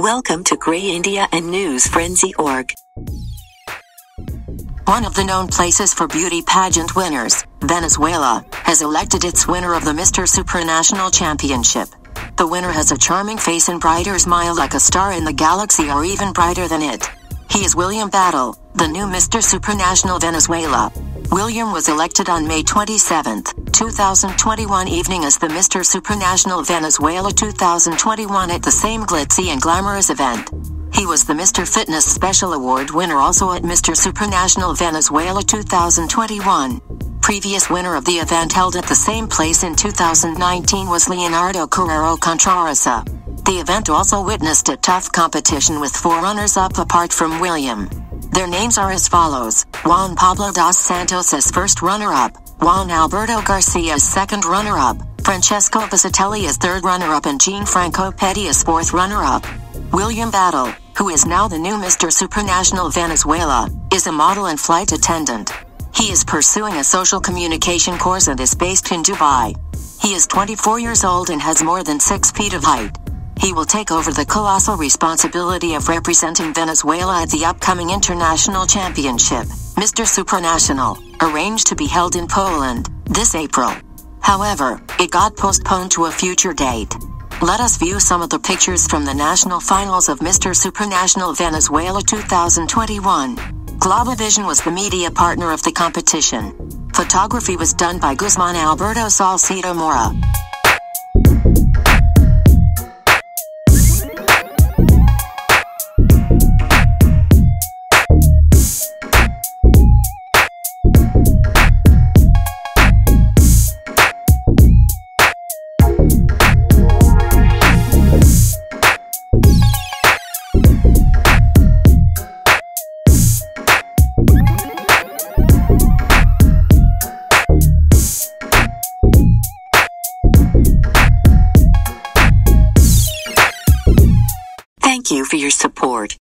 Welcome to Greh India and News Frenzy Org. One of the known places for beauty pageant winners, Venezuela, has elected its winner of the Mr. Supranational Championship. The winner has a charming face and brighter smile like a star in the galaxy or even brighter than it. He is William Badell, the new Mr. Supranational Venezuela. William was elected on May 27, 2021 evening as the Mr. Supranational Venezuela 2021 at the same glitzy and glamorous event. He was the Mr. Fitness Special Award winner also at Mr. Supranational Venezuela 2021. Previous winner of the event held at the same place in 2019 was Leonardo Carrero Contrerasa. The event also witnessed a tough competition with four runners-up apart from William. Their names are as follows Juan Pablo dos Santos as first runner up, Juan Alberto Garcia as second runner up, Francesco Piscitelli as third runner up, and Gianfranco Petit as fourth runner up. William Badell, who is now the new Mr. Supranational Venezuela, is a model and flight attendant. He is pursuing a social communication course and is based in Dubai. He is 24 years old and has more than 6 feet of height. He will take over the colossal responsibility of representing Venezuela at the upcoming International Championship, Mr. Supranational, arranged to be held in Poland, this April. However, it got postponed to a future date. Let us view some of the pictures from the national finals of Mr. Supranational Venezuela 2021. Globovision was the media partner of the competition. Photography was done by Guzman Alberto Salcido Mora. You for your support.